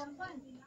sampan.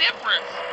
difference.